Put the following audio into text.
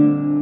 you.